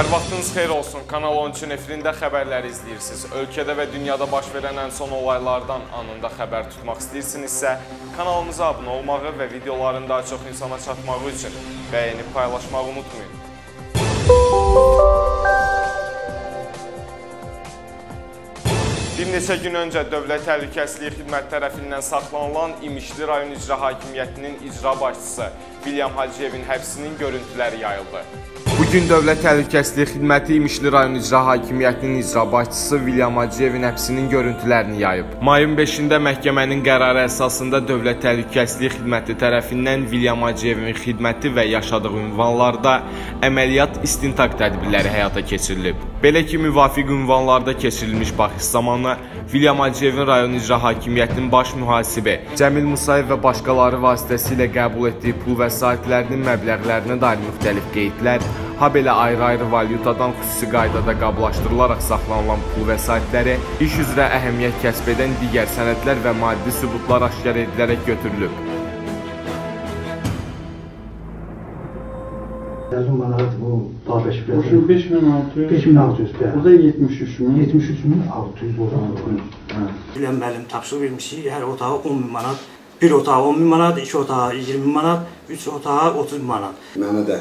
Hər vaxtınız xeyir olsun. Kanal 13-ün efirində xəbərləri izləyirsiniz. Ölkədə və dünyada baş verən ən son olaylardan anında xəbər tutmaq istəyirsinizsə, kanalımıza abunə olmağı və videoların daha çox insana çatmağı üçün bəyənib paylaşmağı unutmayın. Bir neçə gün öncə Dövlət Təhlükəsizlik Xidməti tərəfindən saxlanılan İmişli rayon İcra Hakimiyyətinin icra başçısı William Hacıyevin həbsinin görüntüləri yayıldı. Bu gün Dövlət Təhlükəsizlik Xidməti İmişli rayon İcra Hakimiyyətinin icra başçısı William Hacıyevin həbsinin görüntülərini yayıb. Mayın 5-də məhkəmənin qərarı əsasında Dövlət Təhlükəsizlik Xidməti tərəfindən William Hacıyevin xidməti və yaşadığı ünvanlarda əməliyyat istintaq tədbirləri həyata keçirilib. Belə ki, müvafiq ünvanlarda keçirilmiş baxış zamanı William Hacıyevin rayon icra hakimiyyətinin baş mühasibi Cəmil Musayev və başqaları vasitəsilə qəbul etdiyi pul vəsaitlərinin məbləğlərinə dair müxtəlif qeydlər, ha belə ayrı-ayrı valyutadan xüsusi qaydada qablaşdırılaraq saxlanılan pul vəsaitləri, iş üzrə əhəmiyyət kəsb edən digər sənədlər və maddi sübutlar aşkar edilərək götürülüb. Yazın bana bu Babeş Bu şu 5600. 5600 lira. Bu da 73 bin. 73600 o zaman. Bilən müəllim tapşırıq vermişik, hər otağa 10 min manat, bir otağa 10 min manat, iki otağa 20 min manat, üç otağa 30 min manat. Mənə də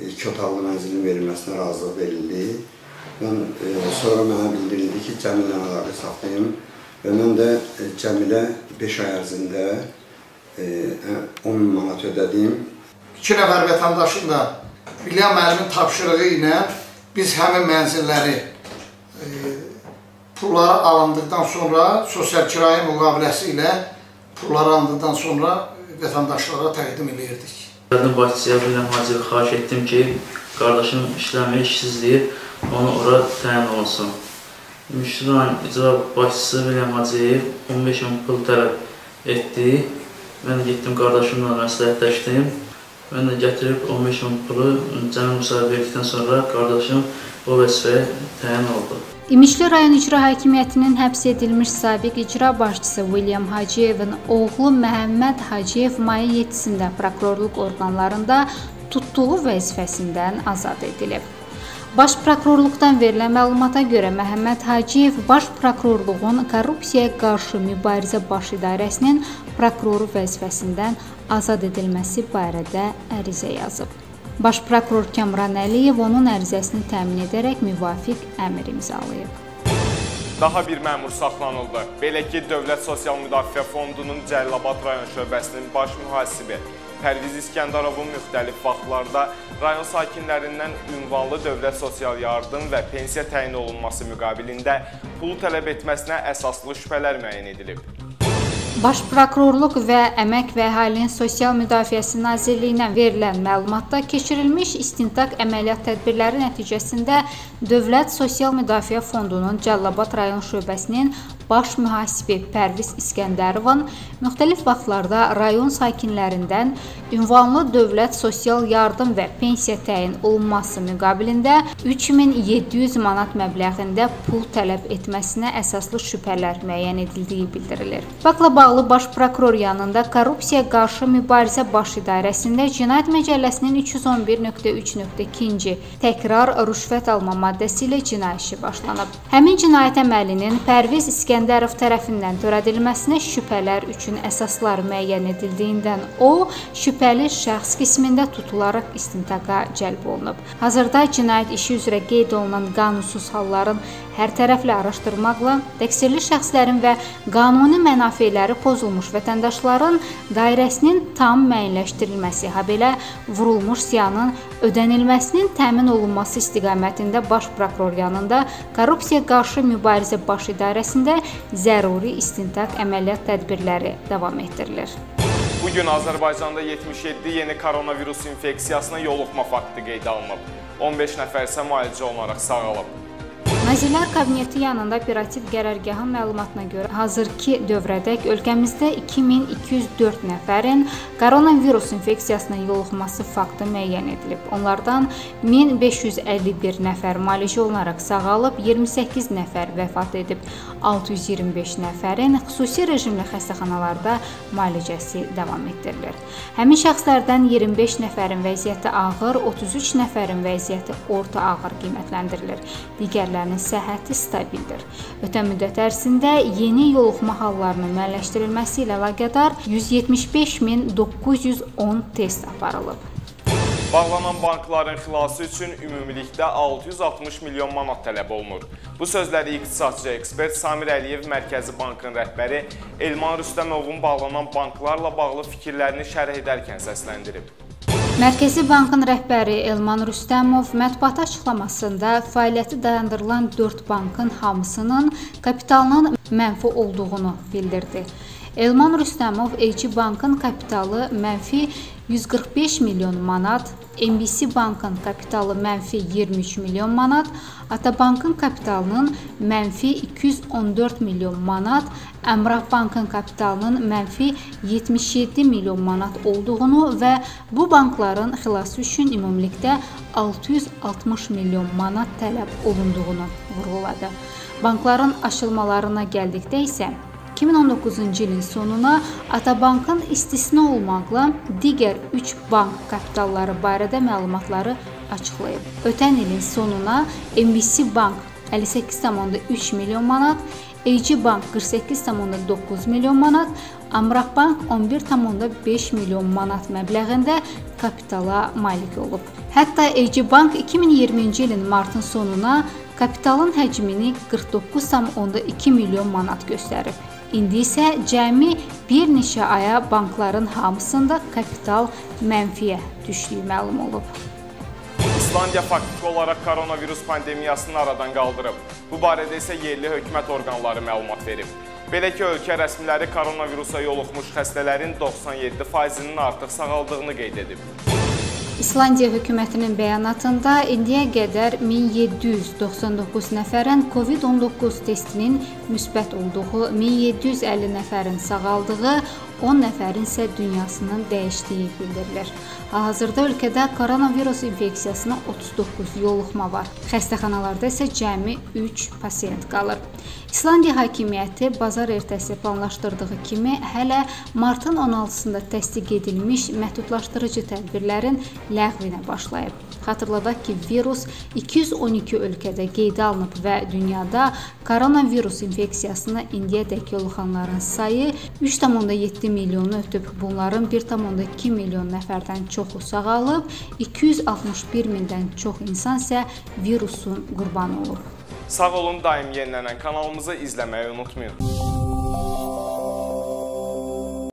iki otaqlı mənzilin verilməsinə razılıq verildi. Mən e, sonra mənə bildirildi ki, Cəmillə əlaqə saxlayım və mən də e, Cəmilə 5 ay ərzində e, 10 min manat ödədim. İki nəfər vətəndaşın da William müəllimin tapşırığı ilə biz həmin mənzilləri e, pulları alındıqdan sonra sosial kirayə müqaviləsi ilə pulları alındıqdan sonra vətəndaşlara təqdim edirdik. Yardım başçıya Biləm Hacıyev xahiş etdim ki, qardaşım işləmir, işsizdir, onu ora təyin olunsun. Müşran icra başçısı Biləm Hacıyev 15 min pul tələb etdi. Mən getdim qardaşımla məsləhətləşdim. Mən də gətirib 15 min pulu Cəmil Musayev verdikdən sonra qardaşım o vəzifəyə təyin oldu. İmişli rayon icra hakimiyyətinin həbs edilmiş sabiq icra başçısı William Hacıyevin oğlu Məhəmməd Hacıyev mayın 7-sində prokurorluq orqanlarında tutduğu vəzifəsindən azad edilib. Baş prokurorluqdan verilən məlumata görə Məhəmməd Hacıyev Baş prokurorluğun korrupsiyaya qarşı mübarizə baş idarəsinin prokuroru vəzifəsindən azad edilməsi barədə ərizə yazıb. Baş prokuror Kəmran Əliyev onun ərizəsini təmin edərək müvafiq əmr imzalayıb. Daha bir məmur saxlanıldı. Belə ki, Dövlət Sosial Müdafiə Fondunun Cəlilabad rayon şöbəsinin baş mühasibi Pərviz İskəndarovun müxtəlif vaxtlarda rayon sakinlərindən ünvanlı dövlət sosial yardım və pensiya təyin olunması müqabilində pul tələb etməsinə əsaslı şübhələr müəyyən edilib. Baş prokurorluq və Əmək və Əhalinin Sosial Müdafiəsi Nazirliyindən verilən məlumatda keçirilmiş istintaq əməliyyat tədbirləri nəticəsində Dövlət Sosial Müdafiə Fondunun Cəlilabad rayon şöbəsinin baş mühasibi Pərviz İskəndərovun müxtəlif vaxtlarda rayon sakinlərindən ünvanlı dövlət sosial yardım və pensiya təyin olunması müqabilində 3700 manat məbləğində pul tələb etməsinə əsaslı şübhələr müəyyən edildiyi bildirilir. Faktla bağlı baş prokuror yanında korrupsiya qarşı mübarizə baş idarəsində Cinayət Məcəlləsinin 311.3.2-ci təkrar rüşvət alma maddəsi ilə cinayət işi başlanıb. Həmin cinayət əməlinin Pərviz İskəndərov tərəfindən törədilməsinə şübhələr üçün əsaslar müəyyən edildiyindən o, şübhəli şəxs qismində tutularaq istintaqa cəlb olunub. Hazırda cinayət işi üzrə qeyd olunan qanunsuz halların hər tərəfli araşdırmaqla təqsirli şəxslərin və qanuni mənafeləri pozulmuş vətəndaşların dairəsinin tam müəyyənləşdirilməsi, habelə vurulmuş ziyanın ödənilməsinin təmin olunması istiqamətində baş prokuror yanında korrupsiya qarşı mübarizə baş idarəsində zəruri istintaq əməliyyat tədbirləri davam etdirilir. Bu gün Azərbaycanda 77 yeni koronavirus infeksiyasına yoluxma faktı qeydə alınıb. 15 nəfər isə müalicə olunaraq sağalıb. Nazirlər Kabineti yanında operativ qərargahın məlumatına görə hazırki dövrədək ölkəmizdə 2204 nəfərin koronavirus infeksiyasına yoluxması faktı müəyyən edilib. Onlardan 1551 nəfər müalicə olunaraq sağalıb, 28 nəfər vəfat edib. 625 nəfərin xüsusi rejimli xəstəxanalarda müalicəsi davam etdirilir. Həmin şəxslərdən 25 nəfərin vəziyyəti ağır, 33 nəfərin vəziyyəti orta ağır qiymətləndirilir. Digərlərinin səhhəti stabildir. Ötən müddət ərzində yeni yoluxma hallarının müəyyənləşdirilməsi ilə əlaqədar 175910 test aparılıb. Bağlanan bankların xilası üçün ümumilikdə 660 milyon manat tələb olunur. Bu sözləri iqtisadçı ekspert Samir Əliyev Mərkəzi Bankın rəhbəri Elman Rüstəmovun bağlanan banklarla bağlı fikirlərini şərh edərkən səsləndirib. Mərkəzi Bankın rəhbəri Elman Rüstəmov mətbuat açıqlamasında fəaliyyəti dayandırılan 4 bankın hamısının kapitalının mənfi olduğunu bildirdi. Elman Rüstəmov Eyci Bankın kapitalı mənfi 145 milyon manat, MBC Bankın kapitalı mənfi 23 milyon manat, Atabankın kapitalının mənfi 214 milyon manat, Əmrah Bankın kapitalının mənfi 77 milyon manat olduğunu və bu bankların xilası üçün ümumilikdə 660 milyon manat tələb olunduğunu vurğuladı. Bankların aşılmalarına gəldikdə isə 2019-cu ilin sonuna Atabankın istisna olmaqla digər 3 bank kapitalları barədə məlumatları açıqlayıb. Ötən ilin sonuna MBC Bank 58,3 milyon manat, AG Bank 48,9 milyon manat, Amrah Bank 11,5 milyon manat məbləğində kapitala malik olub. Hətta AG Bank 2020-ci ilin martın sonuna kapitalın həcmini 49,2 milyon manat göstərib. İndi isə cəmi bir neçə aya bankların hamısında kapital mənfiyə düşdüyü məlum olub. İslandiya faktiki olaraq koronavirus pandemiyasını aradan qaldırıb. Bu barədə isə yerli hökumət orqanları məlumat verib. Belə ki, ölkə rəsmiləri koronavirusa yoluxmuş xəstələrin 97%-nin artıq sağaldığını qeyd edib. İslandiya hökumətinin bəyanatında indiyə qədər 1799 nəfərin COVID-19 testinin müsbət olduğu, 1750 nəfərin sağaldığı, 10 nəfərin isə dünyasının dəyişdiyi bildirilir. Hal-hazırda ölkədə koronavirus infeksiyasına 39 yoluxma var. Xəstəxanalarda isə cəmi 3 pasiyent qalır. İslandiya hakimiyyəti bazar ertəsi planlaşdırdığı kimi hələ martın 16-sında təsdiq edilmiş məhdudlaşdırıcı tədbirlərin ləğvinə başlayıb. Xatırladaq ki, virus 212 ölkədə qeydə alınıb və dünyada koronavirus infeksiyasına indiyədək yoluxanların sayı 3,7 milyonu ötüb. Bunların 1,2 milyon nəfərdən çoxu sağalıb, 261 mindən çox insan isə virusun qurbanı olub. Sağ olun, daim yenilənən kanalımızı izləməyi unutmayın.